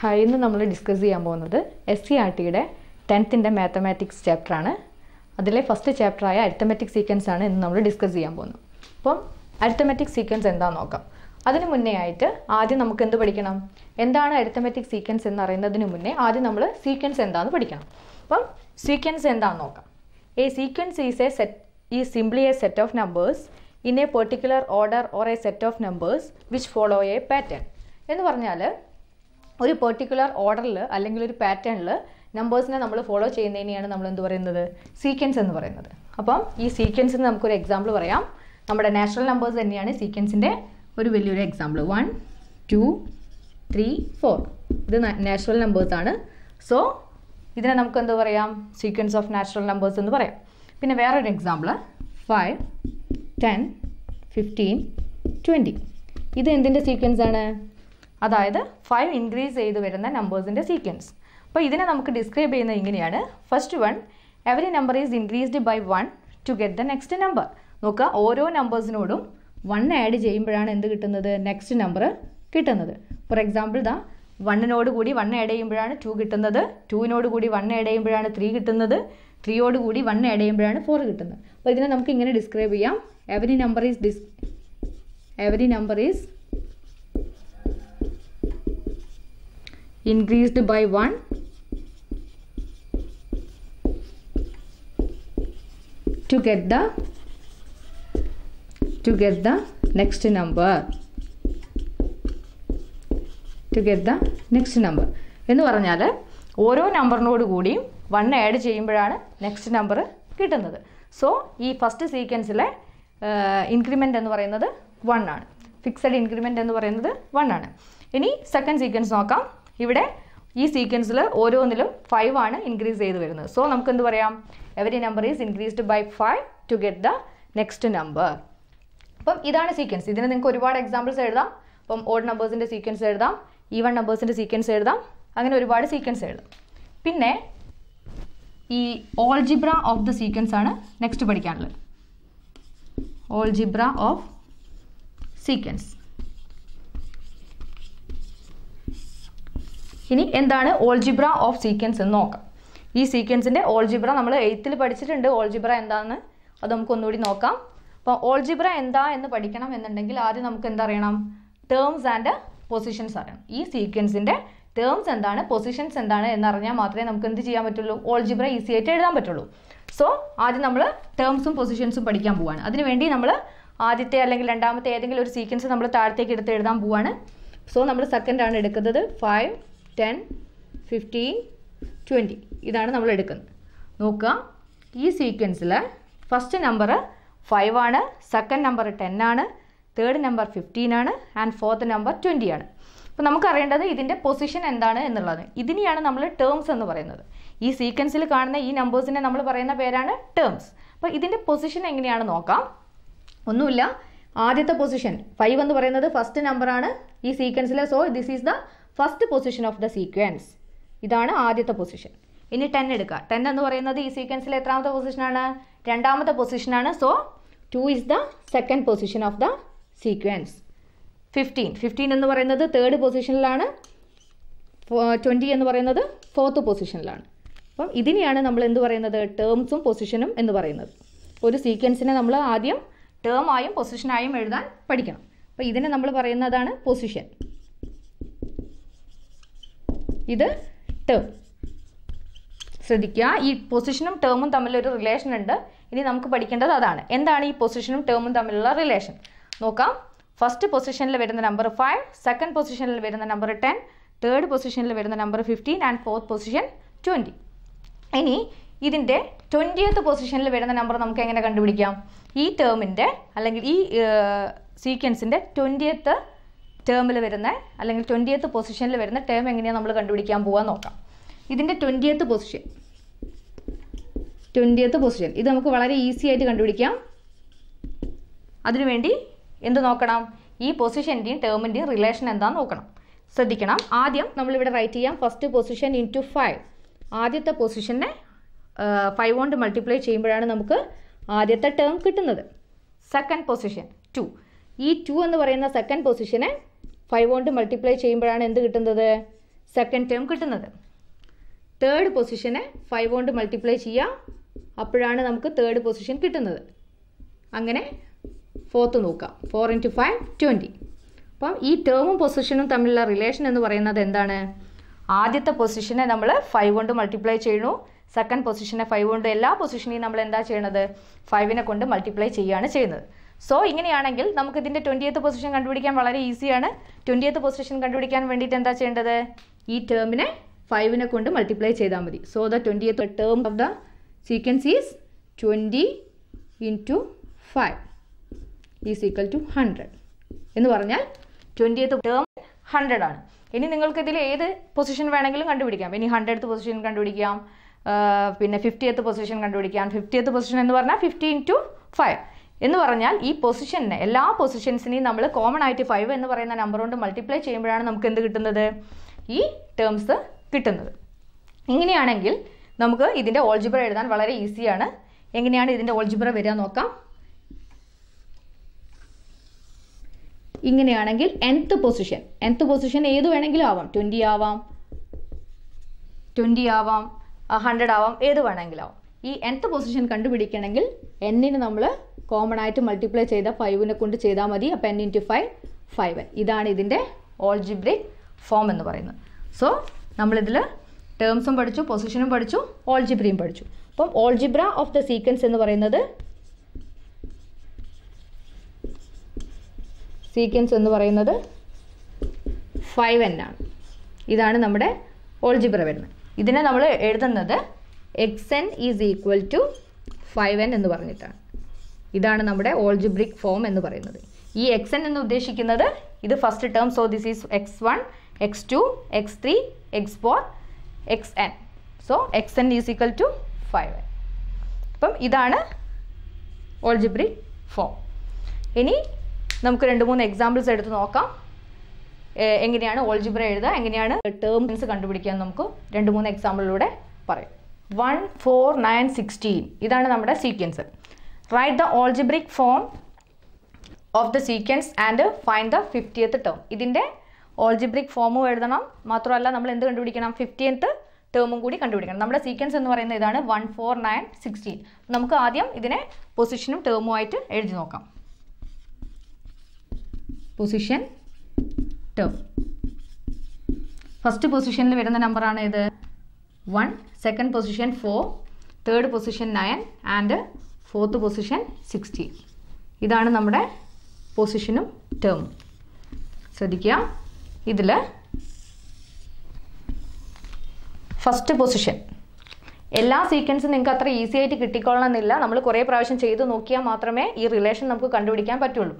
Hi ഇന്ന് നമ്മൾ discuss ചെയ്യാൻ പോകുന്നത് എസ് സി ആർ ടിയുടെ ടെൻത്തിന്റെ മാത്തമാറ്റിക്സ് ചാപ്റ്ററാണ് അതിലെ ഫസ്റ്റ് ചാപ്റ്ററായ അരിത്തമെറ്റിക് സീക്വൻസ് ആണ് ഇന്ന് നമ്മൾ ഡിസ്കസ് ചെയ്യാൻ പോകുന്നത്. അപ്പം അരിത്തമെറ്റിക് സീക്വൻസ് എന്താണെന്ന് നോക്കാം. അതിന് മുന്നേ ആയിട്ട് ആദ്യം നമുക്ക് എന്ത് പഠിക്കണം? എന്താണ് അരിത്തമെറ്റിക് സീക്വൻസ് എന്ന് അറിയുന്നതിന് മുന്നേ ആദ്യം നമ്മൾ സീക്വൻസ് എന്താണെന്ന് പഠിക്കണം. അപ്പം സീക്വൻസ് എന്താണെന്ന് നോക്കാം. A sequence is a set ഈ simply a set of numbers in a particular order or a set of numbers which follow a pattern എന്ന് പറഞ്ഞാൽ ഒരു പെർട്ടിക്കുലർ ഓർഡറിൽ അല്ലെങ്കിൽ ഒരു പാറ്റേണിൽ നമ്പേഴ്സിനെ നമ്മൾ ഫോളോ ചെയ്യുന്നതിനെയാണ് നമ്മൾ എന്ത് പറയുന്നത്? സീക്വൻസ് എന്ന് പറയുന്നത്. അപ്പം ഈ സീക്വൻസിന് നമുക്കൊരു എക്സാമ്പിൾ പറയാം. നമ്മുടെ നാച്ചുറൽ നമ്പേഴ്സ് തന്നെയാണ് സീക്വൻസിന്റെ ഒരു വലിയൊരു example one two three four ഇത് നാച്ചുറൽ നമ്പേഴ്സ് ആണ്. സോ ഇതിനെ നമുക്ക് എന്ത് പറയാം? സീക്വൻസ് ഓഫ് നാച്ചുറൽ നമ്പേഴ്സ് എന്ന് പറയാം. പിന്നെ വേറൊരു example five ten fifteen twenty ഇത് എന്തിന്റെ സീക്വൻസ് ആണ്? അതായത് ഫൈവ് ഇൻക്രീസ് ചെയ്ത് വരുന്ന നമ്പേഴ്സിന്റെ സീക്വൻസ് അപ്പോൾ ഇതിനെ നമുക്ക് ഡിസ്ക്രൈബ് ചെയ്യുന്നത് ഇങ്ങനെയാണ്. First one every number is increased by one to get the next number നോക്കുക ഓരോ നമ്പേഴ്സിനോടും വൺ ആഡ് ചെയ്യുമ്പോഴാണ് എന്ത് കിട്ടുന്നത്? നെക്സ്റ്റ് നമ്പർ കിട്ടുന്നത്. ഫോർ എക്സാമ്പിൾ ദാ വണ്ണിനോട് കൂടി വൺ ആഡ് ചെയ്യുമ്പോഴാണ് ടു കിട്ടുന്നത്. ടുവിനോട് കൂടി വൺ ആഡ് ചെയ്യുമ്പോഴാണ് ത്രീ കിട്ടുന്നത്. ത്രീയോട് കൂടി വൺ ആഡ് ചെയ്യുമ്പോഴാണ് ഫോർ കിട്ടുന്നത്. അപ്പോൾ ഇതിനെ നമുക്ക് ഇങ്ങനെ ഡിസ്ക്രൈബ് ചെയ്യാം. Every number is this every number is increased by 1 to get the to get the next number. To get the next number. എന്ന് പറഞ്ഞാൽ ഓരോ നമ്പറിനോട് കൂടിയും വൺ ആഡ് ചെയ്യുമ്പോഴാണ് നെക്സ്റ്റ് നമ്പർ കിട്ടുന്നത്. സോ ഈ ഫസ്റ്റ് സീക്വൻസിലെ ഇൻക്രിമെന്റ് എന്ന് പറയുന്നത് വൺ ആണ്. ഫിക്സഡ് ഇൻക്രിമെന്റ് എന്ന് പറയുന്നത് വൺ ആണ്. ഇനി സെക്കൻഡ് സീക്വൻസ് നോക്കാം. ഇവിടെ ഈ സീക്വൻസിൽ ഓരോന്നിലും ഫൈവ് ആണ് ഇൻക്രീസ് ചെയ്ത് വരുന്നത്. സോ നമുക്ക് എന്ത് പറയാം? Every number is increased by five to get the next number അപ്പം ഇതാണ് സീക്വൻസ് ഇതിന് നിങ്ങൾക്ക് ഒരുപാട് എക്സാമ്പിൾസ് എഴുതാം. അപ്പം ഓഡ് നമ്പേഴ്സിന്റെ സീക്വൻസ് എഴുതാം. ഈവൺ നമ്പേഴ്സിന്റെ സീക്വൻസ് എഴുതാം. അങ്ങനെ ഒരുപാട് സീക്വൻസ് എഴുതാം. പിന്നെ ഈ ഓൾജിബ്ര ഓഫ് ദ സീക്വൻസ് ആണ് നെക്സ്റ്റ് പഠിക്കാനുള്ളത്. ഓൾജിബ്ര ഓഫ് സീക്വൻസ് ഇനി എന്താണ് ഓൾജിബ്ര ഓഫ് സീക്വൻസ് എന്ന് നോക്കാം. ഈ സീക്വൻസിന്റെ ഓൾജിബ്ര നമ്മൾ എയ്ത്തിൽ പഠിച്ചിട്ടുണ്ട്. ഓൾജിബ്ര എന്താണെന്ന് അത് നമുക്ക് ഒന്നുകൂടി നോക്കാം. അപ്പോൾ ഓൾജിബ്ര എന്താ എന്ന് പഠിക്കണം എന്നുണ്ടെങ്കിൽ ആദ്യം നമുക്ക് എന്തറിയണം ടേംസ് ആൻഡ് പൊസിഷൻസ് അറിയണം. ഈ സീക്വൻസിന്റെ ടേംസ് എന്താണ്? പൊസിഷൻസ് എന്താണ് എന്നറിഞ്ഞാൽ മാത്രമേ നമുക്ക് എന്ത് ചെയ്യാൻ പറ്റുള്ളൂ? ഓൾജിബ്ര ഈസി ആയിട്ട് എഴുതാൻ പറ്റുള്ളൂ. സോ ആദ്യം നമ്മൾ ടേംസും പൊസിഷൻസും പഠിക്കാൻ പോവാണ്. അതിനുവേണ്ടി നമ്മൾ ആദ്യത്തെ അല്ലെങ്കിൽ രണ്ടാമത്തെ ഏതെങ്കിലും ഒരു സീക്വൻസ് നമ്മൾ താഴത്തേക്ക് എടുത്ത് എഴുതാൻ പോവാണ്. സോ നമ്മൾ സെക്കൻഡാണ് എടുക്കുന്നത്. ഫൈവ് ടെൻ ഫിഫ്റ്റീൻ ട്വന്റി ഇതാണ് നമ്മൾ എടുക്കുന്നത്. നോക്കുക. ഈ സീക്വൻസിൽ ഫസ്റ്റ് നമ്പർ ഫൈവ് ആണ് സെക്കൻഡ് നമ്പർ ടെൻ ആണ് തേർഡ് നമ്പർ ഫിഫ്റ്റീൻ ആണ് ആൻഡ് ഫോർത്ത് നമ്പർ ട്വന്റി ആണ്. അപ്പോൾ നമുക്കറിയേണ്ടത് ഇതിന്റെ പൊസിഷൻ എന്താണ് എന്നുള്ളത് ഇതിനെയാണ് നമ്മൾ ടേംസ് എന്ന് പറയുന്നത്. ഈ സീക്വൻസിൽ കാണുന്ന ഈ നമ്പേഴ്സിനെ നമ്മൾ പറയുന്ന പേരാണ് ടേംസ് അപ്പോൾ ഇതിന്റെ പൊസിഷൻ എങ്ങനെയാണ് നോക്കാം. ഒന്നുമില്ല. ആദ്യത്തെ പൊസിഷൻ ഫൈവ് എന്ന് പറയുന്നത് ഫസ്റ്റ് നമ്പറാണ് ഈ സീക്വൻസിലെ so this is the first position of the sequence ഇതാണ് ആദ്യത്തെ പൊസിഷൻ ഇനി ടെൻ എടുക്കുക. ടെൻ എന്ന് പറയുന്നത് ഈ സീക്വൻസിൽ എത്രാമത്തെ പൊസിഷനാണ് രണ്ടാമത്തെ പൊസിഷനാണ് so two is the second position of the sequence fifteen fifteen എന്ന് പറയുന്നത് തേർഡ് പൊസിഷനിലാണ് ട്വന്റി എന്ന് പറയുന്നത് ഫോർത്ത് പൊസിഷനിലാണ് അപ്പം ഇതിനെയാണ് നമ്മൾ എന്ത് പറയുന്നത്? ടേംസും പൊസിഷനും എന്ന് പറയുന്നത്. ഒരു സീക്വൻസിനെ നമ്മൾ ആദ്യം ടേമായും പൊസിഷനായും എഴുതാൻ പഠിക്കണം. അപ്പോൾ ഇതിനെ നമ്മൾ പറയുന്നതാണ് പൊസിഷൻ ഇത് ടേം ശ്രദ്ധിക്കുക. ഈ പൊസിഷനും ടേമും തമ്മിലൊരു റിലേഷൻ ഉണ്ട്. ഇനി നമുക്ക് പഠിക്കേണ്ടത് അതാണ്. എന്താണ് ഈ പൊസിഷനും ടേമും തമ്മിലുള്ള റിലേഷൻ നോക്കാം. ഫസ്റ്റ് പൊസിഷനിൽ വരുന്ന നമ്പർ ഫൈവ് സെക്കൻഡ് പൊസിഷനിൽ വരുന്ന നമ്പർ ടെൻ തേർഡ് പൊസിഷനിൽ വരുന്ന number fifteen and fourth position twenty ഇനി ഇതിന്റെ ട്വന്റിയത്ത് പൊസിഷനിൽ വരുന്ന നമ്പർ നമുക്ക് എങ്ങനെ കണ്ടുപിടിക്കാം? ഈ ടേമിന്റെ അല്ലെങ്കിൽ ഈ സീക്വൻസിന്റെ ട്വന്റിയത്ത് ടേമിൽ വരുന്ന അല്ലെങ്കിൽ ട്വന്റിയത്ത് പൊസിഷനിൽ വരുന്ന ടേം എങ്ങനെയാണ് നമ്മൾ കണ്ടുപിടിക്കാൻ പോകാൻ നോക്കാം. ഇതിന്റെ ട്വന്റിയത്ത് പൊസിഷൻ ട്വന്റിയത്ത് പൊസിഷൻ ഇത് നമുക്ക് വളരെ ഈസി ആയിട്ട് കണ്ടുപിടിക്കാം. അതിനുവേണ്ടി എന്ത് നോക്കണം? ഈ പൊസിഷന്റെയും ടേമിന്റെയും റിലേഷൻ എന്താണെന്ന് നോക്കണം. ശ്രദ്ധിക്കണം. ആദ്യം നമ്മളിവിടെ റൈറ്റ് ചെയ്യാം. First position in to five ആദ്യത്തെ പൊസിഷനെ ഫൈവ് കൊണ്ട് മൾട്ടിപ്ലൈ ചെയ്യുമ്പോഴാണ് നമുക്ക് ആദ്യത്തെ ടേം കിട്ടുന്നത്. സെക്കൻഡ് പൊസിഷൻ ടു ഈ ടു എന്ന് പറയുന്ന സെക്കൻഡ് പൊസിഷനെ ഫൈവ് കൊണ്ട് മൾട്ടിപ്ലൈ ചെയ്യുമ്പോഴാണ് എന്ത് കിട്ടുന്നത്? സെക്കൻഡ് ടേം കിട്ടുന്നത്. തേർഡ് പൊസിഷനെ ഫൈവ് കൊണ്ട് മൾട്ടിപ്ലൈ ചെയ്യാം. അപ്പോഴാണ് നമുക്ക് തേർഡ് പൊസിഷൻ കിട്ടുന്നത്. അങ്ങനെ ഫോർത്ത് നോക്കാം. ഫോർ ഇന്റു ഫൈവ് ട്വന്റി അപ്പം ഈ ടേമും പൊസിഷനും തമ്മിലുള്ള റിലേഷൻ എന്ന് പറയുന്നത് എന്താണ്? ആദ്യത്തെ പൊസിഷനെ നമ്മൾ ഫൈവ് കൊണ്ട് മൾട്ടിപ്ലൈ ചെയ്യണു സെക്കൻഡ് പൊസിഷനെ ഫൈവ് കൊണ്ട് എല്ലാ പൊസിഷനെയും നമ്മൾ എന്താ ചെയ്യണത്? ഫൈവിനെ കൊണ്ട് മൾട്ടിപ്ലൈ ചെയ്യുകയാണ് ചെയ്യുന്നത്. സോ ഇങ്ങനെയാണെങ്കിൽ നമുക്ക് ഇതിന്റെ ട്വന്റിയത്ത് പൊസിഷൻ കണ്ടുപിടിക്കാൻ വളരെ ഈസിയാണ് ട്വന്റിയത്ത് പൊസിഷൻ കണ്ടുപിടിക്കാൻ വേണ്ടിയിട്ട് എന്താ ചെയ്യേണ്ടത്? ഈ ടേമിനെ ഫൈവിനെ കൊണ്ട് മൾട്ടിപ്ലൈ ചെയ്താൽ മതി. So the twentieth term of the sequence is twenty into five is equal to hundred എന്ന് പറഞ്ഞാൽ ട്വന്റിയത്ത് ടേം ഹൺഡ്രഡ് ആണ്. ഇനി നിങ്ങൾക്ക് ഇതിൽ ഏത് പൊസിഷൻ വേണമെങ്കിലും കണ്ടുപിടിക്കാം. ഇനി ഹൺഡ്രഡ് പൊസിഷൻ കണ്ടുപിടിക്കാം. പിന്നെ പിന്നെ ഫിഫ്റ്റിയത്ത് പൊസിഷൻ കണ്ടുപിടിക്കാം. ഫിഫ്റ്റിയത്ത് പൊസിഷൻ എന്ന് പറഞ്ഞാൽ ഫിഫ്റ്റി ഇന്റു ഫൈവ് എന്ന് പറഞ്ഞാൽ ഈ പൊസിഷനെ എല്ലാ പൊസിഷൻസിനെയും നമ്മൾ കോമൺ ആയിട്ട് ഫൈവ് എന്ന് പറയുന്ന നമ്പർ കൊണ്ട് മൾട്ടിപ്ലൈ ചെയ്യുമ്പോഴാണ് നമുക്ക് എന്ത് കിട്ടുന്നത്? ഈ ടേംസ് കിട്ടുന്നത്. ഇങ്ങനെയാണെങ്കിൽ നമുക്ക് ഇതിന്റെ ഓൾജിബ്ര എഴുതാൻ വളരെ ഈസിയാണ് എങ്ങനെയാണ് ഇതിന്റെ ഓൾജിബ്ര വരിക നോക്കാം. ഇങ്ങനെയാണെങ്കിൽ എൻത്ത് പൊസിഷൻ എൻത്ത് പൊസിഷൻ ഏത് വേണമെങ്കിലും ആവാം. ട്വന്റി ആവാം. ട്വന്റി ആവാം. ഹൺഡ്രഡ് ആവാം. ഏത് വേണമെങ്കിലും ആവാം. ഈ എൻത്ത് പൊസിഷൻ കണ്ടുപിടിക്കണമെങ്കിൽ എന്നിന് നമ്മൾ കോമൺ ആയിട്ട് മൾട്ടിപ്ലൈ ചെയ്ത ഫൈവിനെ കൊണ്ട് ചെയ്താൽ മതി. അപ്പോൾ എൻ ഇന്റു ഫൈവ് ഫൈവ് ഇതാണ് ഇതിന്റെ ഓൾജിബ്രിക് ഫോം എന്ന് പറയുന്നത്. സോ നമ്മളിതിൽ ടേംസും പഠിച്ചു പൊസിഷനും പഠിച്ചു ഓൾജിബ്രയും പഠിച്ചു. അപ്പം ഓൾജിബ്ര ഓഫ് ദ സീക്വൻസ് എന്ന് പറയുന്നത് സീക്വൻസ് എന്ന് പറയുന്നത് ഫൈവ് എൻ ആണ്. ഇതാണ് നമ്മുടെ ഓൾജിബ്ര വരുന്നത്. ഇതിനെ നമ്മൾ എഴുതുന്നത് x n is equal to five n എന്ന് പറഞ്ഞിട്ടാണ്. ഇതാണ് നമ്മുടെ ഓൾജിബ്രിക് ഫോം എന്ന് പറയുന്നത്. ഈ എക്സ് എൻ എന്ന് ഉദ്ദേശിക്കുന്നത് ഇത് first term so this is x one x two x three x four x n so x n is equal to five n അപ്പം ഇതാണ് ഓൾജിബ്രിക് ഫോം ഇനി നമുക്ക് രണ്ട് മൂന്ന് എക്സാമ്പിൾസ് എടുത്ത് നോക്കാം. എങ്ങനെയാണ് ഓൾജിബ്ര എഴുതുക? എങ്ങനെയാണ് ടേംസ് കണ്ടുപിടിക്കുക നമുക്ക് രണ്ട് മൂന്ന് എക്സാമ്പിളിലൂടെ പറയും. വൺ ഫോർ നയൻ സിക്സ്റ്റീൻ ഇതാണ് നമ്മുടെ sequence write the algebraic form of the sequence and find the fiftieth term ഇതിന്റെ ഓൾജിബ്രിക് ഫോമും എഴുതണം. മാത്രമല്ല നമ്മൾ എന്ത് കണ്ടുപിടിക്കണം? ഫിഫ്റ്റിയത്ത് ടേമും കൂടി കണ്ടുപിടിക്കണം. നമ്മുടെ സീക്വൻസ് എന്ന് പറയുന്നത് ഇതാണ് വൺ ഫോർ നയൻ സിക്സ്റ്റീൻ നമുക്ക് ആദ്യം ഇതിനെ പൊസിഷനും ടേമുമായിട്ട് എഴുതി നോക്കാം. പൊസിഷൻ ടേം ഫസ്റ്റ് പൊസിഷനിൽ വരുന്ന നമ്പറാണ് ഇത് one second position four third position nine and fourth position sixty. ഇതാണ് നമ്മുടെ പൊസിഷനും ടേമും ശ്രദ്ധിക്കുക. ഇതിൽ ഫസ്റ്റ് പൊസിഷൻ എല്ലാ സീക്വൻസും നിങ്ങൾക്ക് അത്ര ഈസി ആയിട്ട് കിട്ടിക്കൊള്ളണമെന്നില്ല. നമ്മൾ കുറേ പ്രാവശ്യം ചെയ്ത് നോക്കിയാൽ മാത്രമേ ഈ റിലേഷൻ നമുക്ക് കണ്ടുപിടിക്കാൻ പറ്റുള്ളൂ.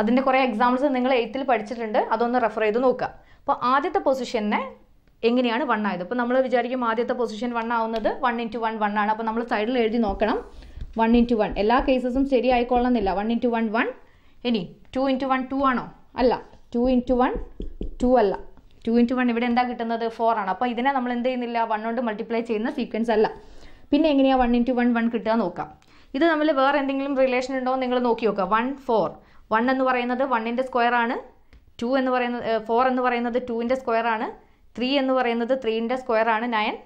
അതിന്റെ കുറേ എക്സാമ്പിൾസ് നിങ്ങൾ എയ്ത്തിൽ പഠിച്ചിട്ടുണ്ട്. അതൊന്ന് റെഫർ ചെയ്ത് നോക്കുക. അപ്പോൾ ആദ്യത്തെ പൊസിഷനെ എങ്ങനെയാണ് വൺ ആയത്? അപ്പോൾ നമ്മൾ വിചാരിക്കും ആദ്യത്തെ പൊസിഷൻ വൺ ആവുന്നത് വൺ ഇന്റു വൺ വൺ ആണ്. അപ്പോൾ നമ്മൾ സൈഡിൽ എഴുതി നോക്കണം. വൺ ഇന്റു വൺ എല്ലാ കേസസും ശരി ആയിക്കൊള്ളണമെന്നില്ല വൺ ഇന്റു വൺ വൺ ഇനി ടു ഇന്റു വൺ ടു ആണോ? അല്ല. ടു ഇന്റു വൺ ടു അല്ല. ടു ഇന്റു വൺ ഇവിടെ എന്താ കിട്ടുന്നത്? ഫോർ ആണ്. അപ്പോൾ ഇതിനെ നമ്മൾ എന്ത് ചെയ്യുന്നില്ല? വൺ കൊണ്ട് മൾട്ടിപ്ലൈ ചെയ്യുന്ന സീക്വൻസ് അല്ല. പിന്നെ എങ്ങനെയാണ് വൺ ഇന്റു വൺ വൺ കിട്ടുക നോക്കാം. ഇത് നമ്മൾ വേറെ എന്തെങ്കിലും റിലേഷൻ ഉണ്ടോ എന്ന് നിങ്ങൾ നോക്കി നോക്കുക. വൺ ഫോർ വൺ എന്ന് പറയുന്നത് വണ്ണിന്റെ സ്ക്വയർ ആണ്. ടു എന്ന് പറയുന്നത് ഫോർ എന്ന് പറയുന്നത് ടുവിന്റെ സ്ക്വയർ ആണ്. ത്രീ എന്ന് പറയുന്നത് ത്രീന്റെ സ്ക്വയർ ആണ്. നയൻ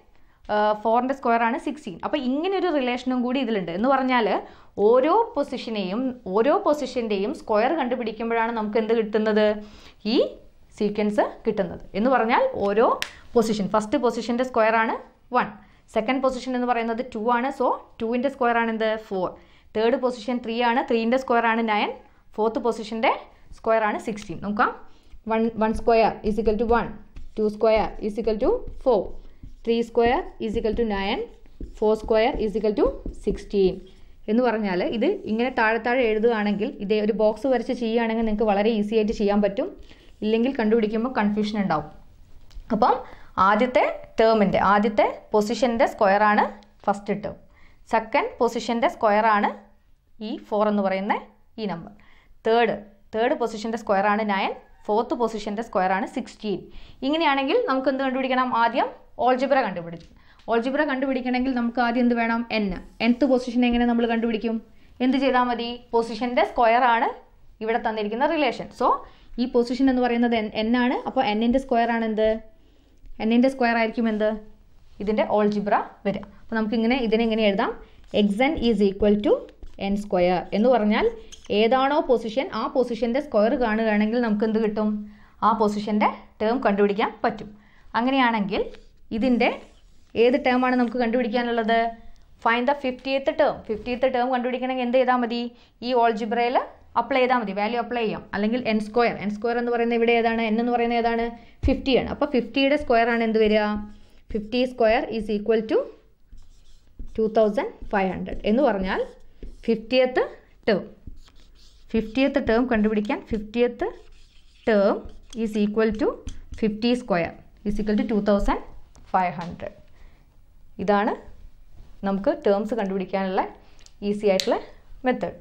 ഫോറിന്റെ സ്ക്വയർ ആണ് സിക്സ്റ്റീൻ അപ്പോൾ ഇങ്ങനെ ഒരു റിലേഷനും കൂടി ഇതിലുണ്ട്. എന്ന് പറഞ്ഞാൽ ഓരോ പൊസിഷനെയും ഓരോ പൊസിഷന്റെയും സ്ക്വയർ കണ്ടുപിടിക്കുമ്പോഴാണ് നമുക്ക് എന്ത് കിട്ടുന്നത്? ഈ സീക്വൻസ് കിട്ടുന്നത്. എന്ന് പറഞ്ഞാൽ ഓരോ പൊസിഷൻ ഫസ്റ്റ് പൊസിഷന്റെ സ്ക്വയർ ആണ് വൺ സെക്കൻഡ് പൊസിഷൻ എന്ന് പറയുന്നത് ടു ആണ്. സോ ടുവിന്റെ സ്ക്വയർ ആണ് എന്ത്? ഫോർ തേർഡ് പൊസിഷൻ ത്രീ ആണ്. ത്രീന്റെ സ്ക്വയർ ആണ് നയൻ ഫോർത്ത് പൊസിഷന്റെ സ്ക്വയർ ആണ് സിക്സ്റ്റീൻ നോക്കാം. One one square is equal to one two square is equal to four three square is equal to nine four square is equal to sixteen എന്ന് പറഞ്ഞാൽ ഇത് ഇങ്ങനെ താഴെ താഴെ എഴുതുകയാണെങ്കിൽ ഇതേ ഒരു ബോക്സ് വരച്ച് ചെയ്യുകയാണെങ്കിൽ നിങ്ങൾക്ക് വളരെ ഈസി ആയിട്ട് ചെയ്യാൻ പറ്റും. ഇല്ലെങ്കിൽ കണ്ടുപിടിക്കുമ്പോൾ കൺഫ്യൂഷൻ ഉണ്ടാവും. അപ്പം ആദ്യത്തെ ടേമിന്റെ ആദ്യത്തെ പൊസിഷന്റെ സ്ക്വയറാണ് ഫസ്റ്റ് ടേം സെക്കൻഡ് പൊസിഷന്റെ സ്ക്വയറാണ് ഈ ഫോർ എന്ന് പറയുന്ന ഈ നമ്പർ തേർഡ് തേർഡ് പൊസിഷന്റെ സ്ക്വയറാണ് നയൻ ഫോർത്ത് പൊസിഷന്റെ സ്ക്വയറാണ് സിക്സ്റ്റീൻ ഇങ്ങനെയാണെങ്കിൽ നമുക്ക് എന്ത് കണ്ടുപിടിക്കണം ആദ്യം? ഓൾജിബ്ര കണ്ടുപിടിച്ചു. ഓൾജിബ്ര കണ്ടുപിടിക്കണമെങ്കിൽ നമുക്ക് ആദ്യം എന്ത് വേണം? എൻ എൻത്ത് പൊസിഷൻ എങ്ങനെ നമ്മൾ കണ്ടുപിടിക്കും? എന്ത് ചെയ്താൽ മതി? പൊസിഷന്റെ സ്ക്വയർ ആണ് ഇവിടെ തന്നിരിക്കുന്ന റിലേഷൻ സോ ഈ പൊസിഷൻ എന്ന് പറയുന്നത് എൻ ആണ്. അപ്പോൾ എന്നിന്റെ സ്ക്വയർ ആണ് എന്ത്? എന്നിന്റെ സ്ക്വയർ ആയിരിക്കും എന്ത്? ഇതിന്റെ ഓൾജിബ്ര വരിക. അപ്പോൾ നമുക്കിങ്ങനെ ഇതിനെ ഇങ്ങനെ എഴുതാം. X n is equal to n square എന്ന് പറഞ്ഞാൽ ഏതാണോ പൊസിഷൻ ആ പൊസിഷന്റെ സ്ക്വയർ കാണുകയാണെങ്കിൽ നമുക്ക് എന്ത് കിട്ടും? ആ പൊസിഷന്റെ ടേം കണ്ടുപിടിക്കാൻ പറ്റും. അങ്ങനെയാണെങ്കിൽ ഇതിന്റെ ഏത് ടേമാണ് നമുക്ക് കണ്ടുപിടിക്കാനുള്ളത്? Find the fiftieth term fiftieth term കണ്ടുപിടിക്കണമെങ്കിൽ എന്ത് ചെയ്താൽ മതി? ഈ ഓൾജിബ്രയിൽ അപ്ലൈ ചെയ്താൽ മതി. വാല്യൂ അപ്ലൈ ചെയ്യാം. അല്ലെങ്കിൽ എൻ സ്ക്വയർ എൻ സ്ക്വയർ എന്ന് പറയുന്നത് ഇവിടെ ഏതാണ്? എൻ എന്ന് പറയുന്നത് ഏതാണ്? ഫിഫ്റ്റി ആണ്. അപ്പോൾ ഫിഫ്റ്റിയുടെ സ്ക്വയർ ആണ് എന്ത് വരിക? Fifty square is equal to two thousand five hundred എന്ന് പറഞ്ഞാൽ ഫിഫ്റ്റിയത്ത് ടേം ഫിഫ്റ്റിയത്ത് ടേം കണ്ടുപിടിക്കാൻ fiftieth term is equal to fifty square is equal to two thousand five hundred ഇതാണ് നമുക്ക് ടേംസ് കണ്ടുപിടിക്കാനുള്ള ഈസി ആയിട്ടുള്ള മെത്തേഡ്